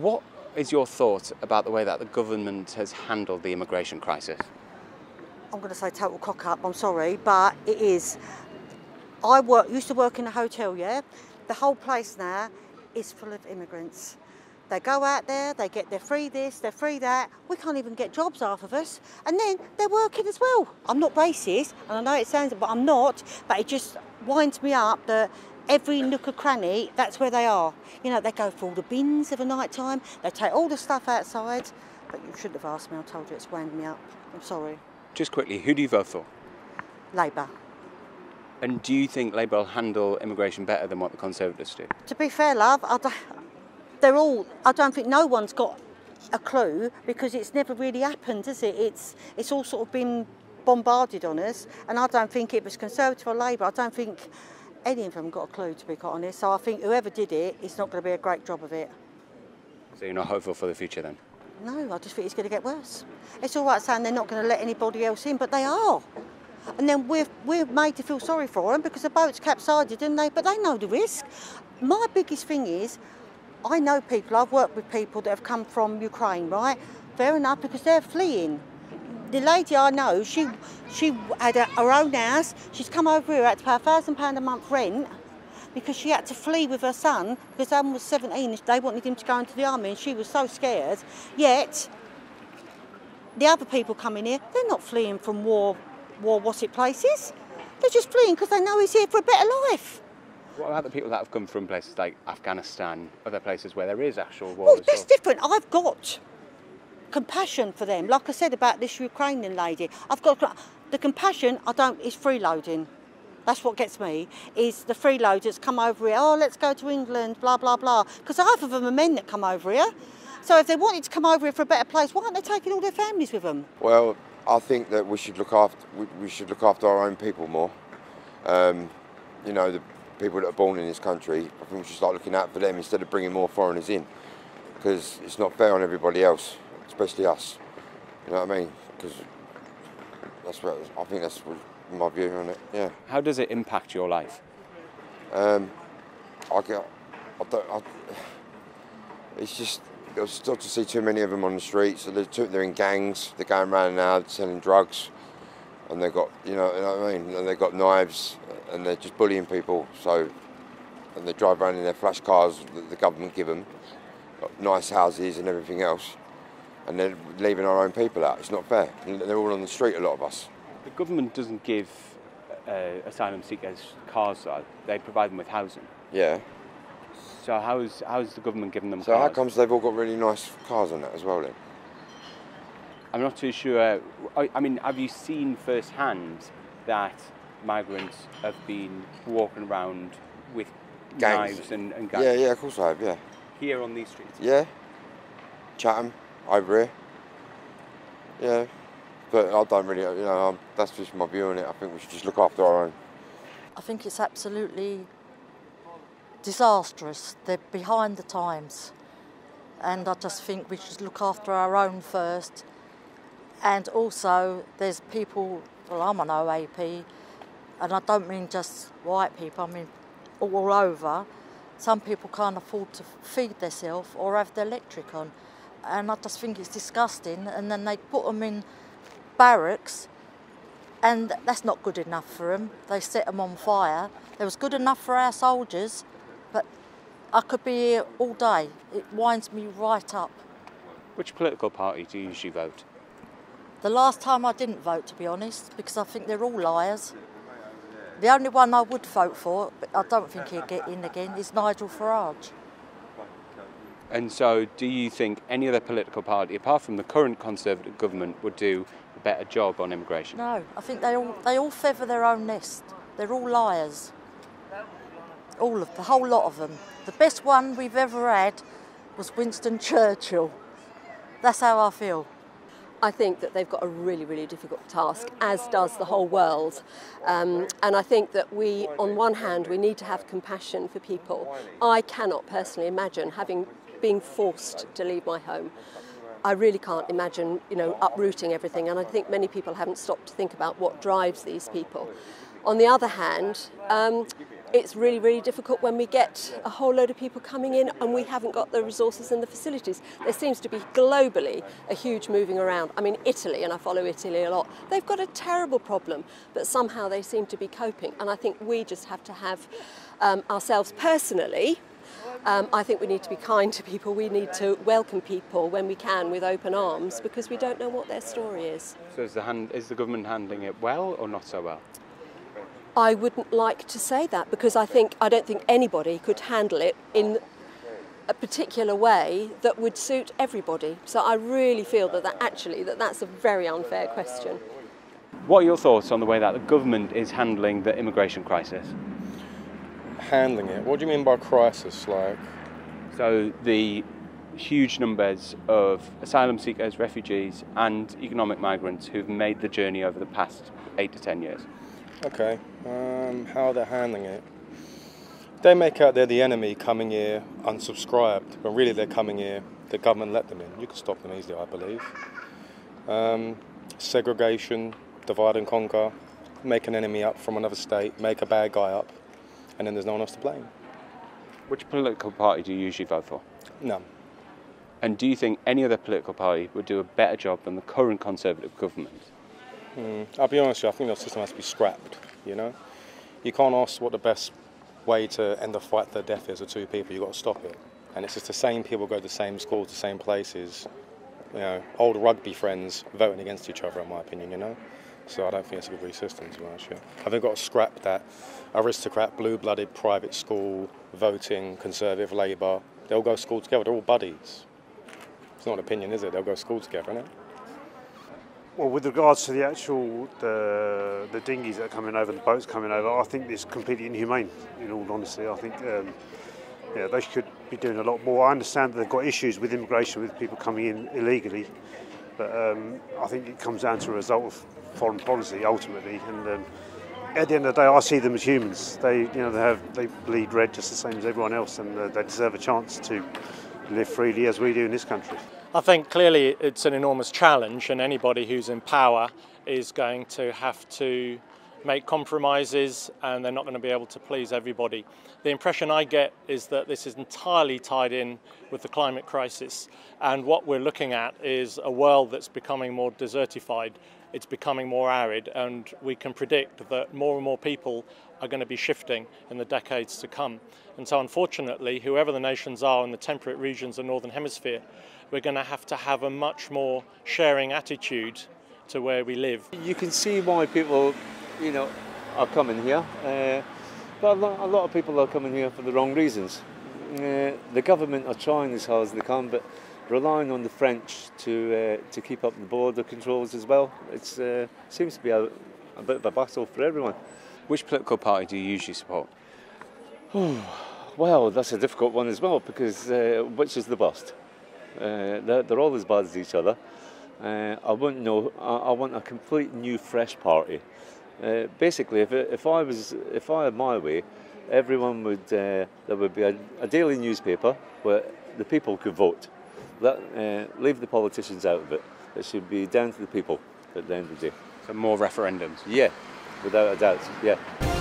What is your thought about the way that the government has handled the immigration crisis? I'm going to say total cock up. I'm sorry, but it is. I work used to work in a hotel. Yeah, the whole place now is full of immigrants. They go out there, they get their free this, their free that. We can't even get jobs, half of us. And then they're working as well. I'm not racist, and I know it sounds, but I'm not. But it just winds me up that every nook and cranny, that's where they are. You know, they go for all the bins of a night time, they take all the stuff outside. But you shouldn't have asked me, I told you it's wound me up. I'm sorry. Just quickly, who do you vote for? Labour. And do you think Labour will handle immigration better than what the Conservatives do? To be fair, love, I don't, they're all, I don't think no one's got a clue because it's never really happened, has it? It's, it's all sort of been bombarded on us, and I don't think it was Conservative or Labour. I don't think any of them got a clue, to be quite honest. So I think whoever did it, it's not going to be a great job of it. So you're not hopeful for the future then? No, I just think it's going to get worse. It's all right saying they're not going to let anybody else in, but they are. And then we're, we're made to feel sorry for them because the boat's capsized, didn't they? But they know the risk. My biggest thing is, I know people, I've worked with people that have come from Ukraine, right? Fair enough, because they're fleeing. The lady I know, she she had a, her own house. She's come over here, had to pay a thousand pound a month rent because she had to flee with her son because son was 17. They wanted him to go into the army, and she was so scared. Yet the other people coming here, they're not fleeing from war, war what's it places. They're just fleeing because they know he's here for a better life. What about the people that have come from places like Afghanistan, other places where there is actual war? Well, that's well? different. I've got compassion for them. Like I said about this Ukrainian lady, I've got the compassion. I don't. Is freeloading. That's what gets me. Is the freeloaders come over here? Oh, let's go to England. Blah blah blah. Because half of them are men that come over here. So if they wanted to come over here for a better place, why aren't they taking all their families with them? Well, I think that we should look after we, should look after our own people more. Um, you know, the people that are born in this country. I think we should start looking out for them instead of bringing more foreigners in, because it's not fair on everybody else, especially us. You know what I mean? Because that's what I think that's my view on it. Yeah. How does it impact your life? Um, I get. I don't. I, it's just. I still to see too many of them on the streets. They're, too, they're in gangs. They're going around now selling drugs, and they've got you know, you know what I mean. And they've got knives, and they're just bullying people. So, and they drive around in their flash cars that the government give them, got nice houses and everything else, and they're leaving our own people out. It's not fair. They're all on the street. A lot of us. The government doesn't give uh, asylum seekers cars, though. they provide them with housing. Yeah. So how's, how's the government giving them So cars? how comes they've all got really nice cars on that as well then? I'm not too sure. I, I mean, have you seen firsthand that migrants have been walking around with Gangs. knives and, and guns Yeah, yeah, of course I have. Yeah. here on these streets? Yeah. Chatham, over here. Yeah. But I don't really, you know, um, that's just my view on it. I think we should just look after our own. I think it's absolutely disastrous. They're behind the times. And I just think we should look after our own first. And also, there's people, well, I'm an OAP, and I don't mean just white people, I mean all over. Some people can't afford to feed themselves or have the electric on. And I just think it's disgusting. And then they put them in barracks and that's not good enough for them. They set them on fire. It was good enough for our soldiers, but I could be here all day. It winds me right up. Which political party do you usually vote? The last time I didn't vote, to be honest, because I think they're all liars. The only one I would vote for, but I don't think he'll get in again, is Nigel Farage. And so, do you think any other political party, apart from the current Conservative government, would do a better job on immigration? No, I think they all they all feather their own nest. They're all liars. All of the whole lot of them. The best one we've ever had was Winston Churchill. That's how I feel. I think that they've got a really, really difficult task, as does the whole world. Um, and I think that we, on one hand, we need to have compassion for people. I cannot personally imagine having being forced to leave my home. I really can't imagine, you know, uprooting everything. And I think many people haven't stopped to think about what drives these people. On the other hand, um, it's really, really difficult when we get a whole load of people coming in and we haven't got the resources and the facilities. There seems to be globally a huge moving around. I mean, Italy, and I follow Italy a lot, they've got a terrible problem, but somehow they seem to be coping. And I think we just have to have um, ourselves personally. Um, I think we need to be kind to people. We need to welcome people when we can with open arms because we don't know what their story is. So is the, hand, is the government handling it well or not so well? I wouldn't like to say that because I think I don't think anybody could handle it in a particular way that would suit everybody. So I really feel that, that actually that that's a very unfair question. What are your thoughts on the way that the government is handling the immigration crisis? Handling it? What do you mean by crisis? Like, So the huge numbers of asylum seekers, refugees, and economic migrants who've made the journey over the past eight to ten years. okay, um, how are they're handling it? They make out they're the enemy coming here unsubscribed, but really they're coming here. The government let them in. You can stop them easily, I believe. Um, segregation, divide and conquer, make an enemy up from another state, make a bad guy up, and then there's no one else to blame. Which political party do you usually vote for? None. And do you think any other political party would do a better job than the current Conservative government? Hmm, I'll be honest with you, I think the system has to be scrapped, you know? You can't ask what the best way to end the fight to the death is of two people, you've got to stop it. And it's just the same people go to the same schools, the same places, you know, old rugby friends voting against each other, in my opinion, you know? So I don't think it's a good honest with you. I think we've got to scrap that aristocrat, blue-blooded private school, voting, Conservative, Labour. They all go to school together, they're all buddies. It's not an opinion, is it? They'll go to school together, innit? Well, with regards to the actual the the dinghies that are coming over, the boats coming over, I think it's completely inhumane. In all honesty, I think um, yeah they should be doing a lot more. I understand that they've got issues with immigration, with people coming in illegally, but um, I think it comes down to a result of foreign policy ultimately. And um, at the end of the day, I see them as humans. They you know they have they bleed red just the same as everyone else, and uh, they deserve a chance to live freely as we do in this country. I think clearly it's an enormous challenge, and anybody who's in power is going to have to make compromises and they're not going to be able to please everybody. The impression I get is that this is entirely tied in with the climate crisis, and what we're looking at is a world that's becoming more desertified. It's becoming more arid, and we can predict that more and more people are going to be shifting in the decades to come. And so, unfortunately, whoever the nations are in the temperate regions of the Northern Hemisphere, we're going to have to have a much more sharing attitude to where we live. You can see why people, you know, are coming here, uh, but a lot, a lot of people are coming here for the wrong reasons. Uh, the government are trying as hard as they can, but relying on the French to uh, to keep up the border controls as well. It uh, seems to be a, a bit of a battle for everyone. Which political party do you usually support? Well, that's a difficult one as well because uh, which is the best? Uh, they're, they're all as bad as each other. Uh, I want no. I, I want a complete new, fresh party. Uh, basically, if, if I was, if I had my way, everyone would. Uh, there would be a, a daily newspaper where the people could vote. Let, uh, leave the politicians out of it. It should be down to the people at the end of the day. So more referendums. Yeah, without a doubt. Yeah.